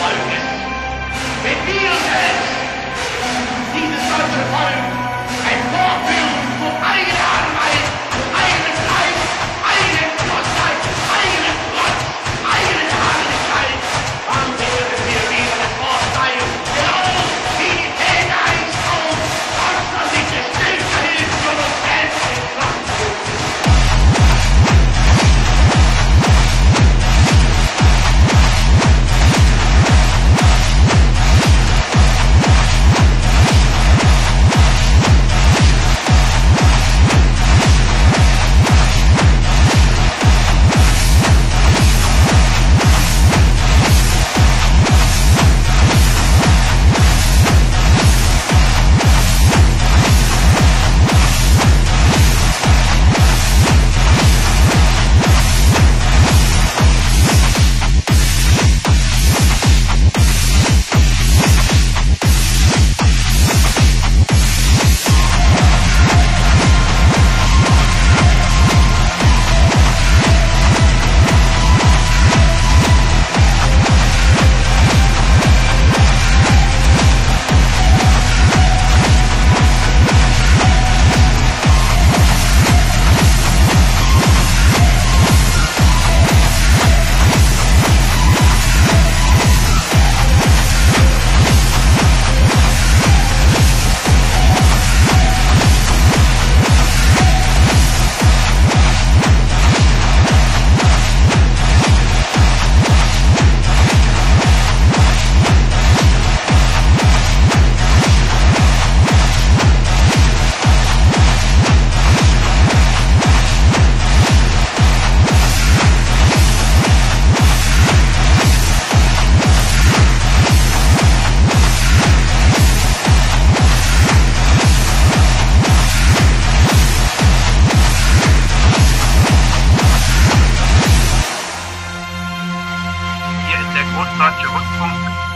Volkes. Wenn wir selbst dieses deutsche Volk ein Vorbild für eigene Anweisung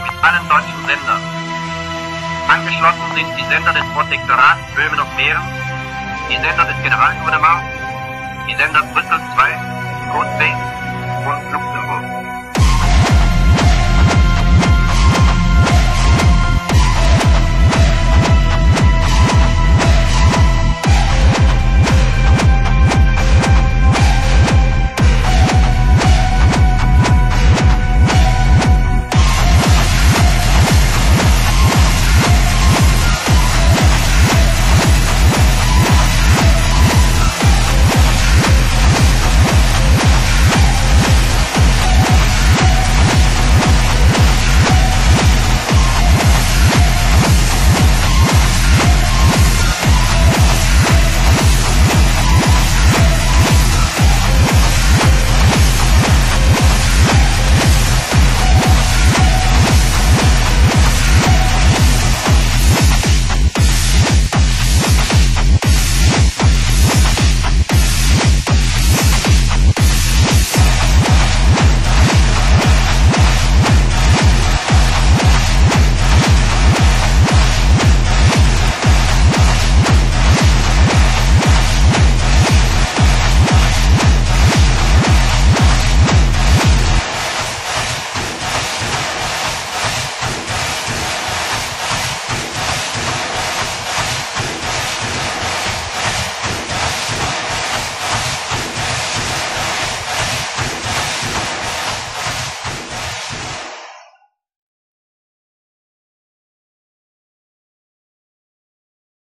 mit allen deutschen Sendern. Angeschlossen sind die Sender des Protektorats Böhmen und Mähren, die Sender des Generalgouvernements, die Sender Brüssel.